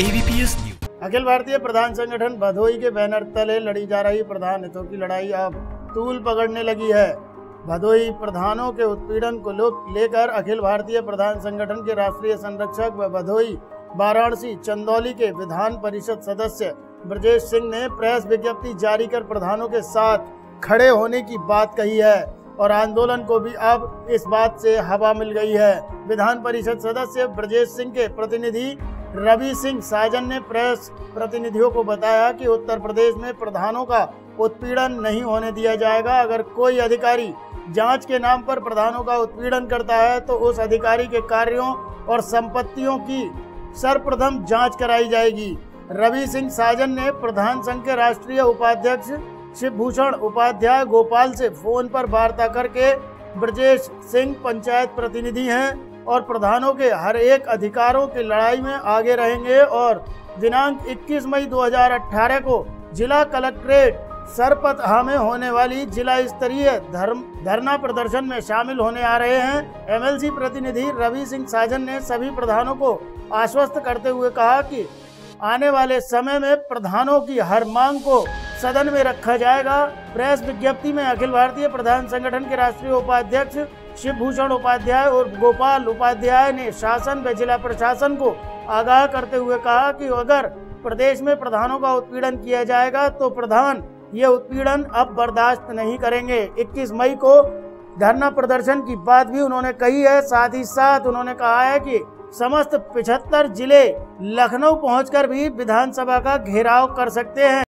ABPS news Akhil Bharatiya प्रधान संगठन भदोई के banner तले लड़ी जा रही प्रधान हितों की लड़ाई अब तूल पकड़ने लगी है। भदोई प्रधानों के उत्पीड़न को लेकर अखिल भारतीय प्रधान संगठन के राष्ट्रीय संरक्षक व भदोई वाराणसी, चंदौली के विधान परिषद सदस्य ब्रजेश सिंह ने प्रेस विज्ञप्ति जारी कर प्रधानों के साथ खड़े होने की बात कही है और आंदोलन को भी अब इस बात से हवा मिल गई है। विधान परिषद सदस्य ब्रजेश सिंह के प्रतिनिधि रवि सिंह साजन ने प्रेस प्रतिनिधियों को बताया कि उत्तर प्रदेश में प्रधानों का उत्पीड़न नहीं होने दिया जाएगा। अगर कोई अधिकारी जाँच के नाम पर प्रधानों का उत्पीड़न करता है तो उस अधिकारी के कार्यों और संपत्तियों की सर्वप्रथम जाँच कराई जाएगी। रवि सिंह साजन ने प्रधान संघ के राष्ट्रीय उपाध्यक्ष शिवभूषण उपाध्याय गोपाल से फ़ोन पर वार्ता करके ब्रजेश सिंह पंचायत प्रतिनिधि हैं। और प्रधानों के हर एक अधिकारों की लड़ाई में आगे रहेंगे और दिनांक 21 मई 2018 को जिला कलेक्ट्रेट सरपतहा में होने वाली जिला स्तरीय धर्म, धरना प्रदर्शन में शामिल होने आ रहे हैं। एमएलसी प्रतिनिधि रवि सिंह साजन ने सभी प्रधानों को आश्वस्त करते हुए कहा कि आने वाले समय में प्रधानों की हर मांग को सदन में रखा जाएगा। प्रेस विज्ञप्ति में अखिल भारतीय प्रधान संगठन के राष्ट्रीय उपाध्यक्ष शिवभूषण उपाध्याय और गोपाल उपाध्याय ने शासन व जिला प्रशासन को आगाह करते हुए कहा कि अगर प्रदेश में प्रधानों का उत्पीड़न किया जाएगा तो प्रधान ये उत्पीड़न अब बर्दाश्त नहीं करेंगे। 21 मई को धरना प्रदर्शन की बात भी उन्होंने कही है। साथ ही साथ उन्होंने कहा है कि समस्त 75 ज़िले लखनऊ पहुंचकर भी विधानसभा का घेराव कर सकते हैं।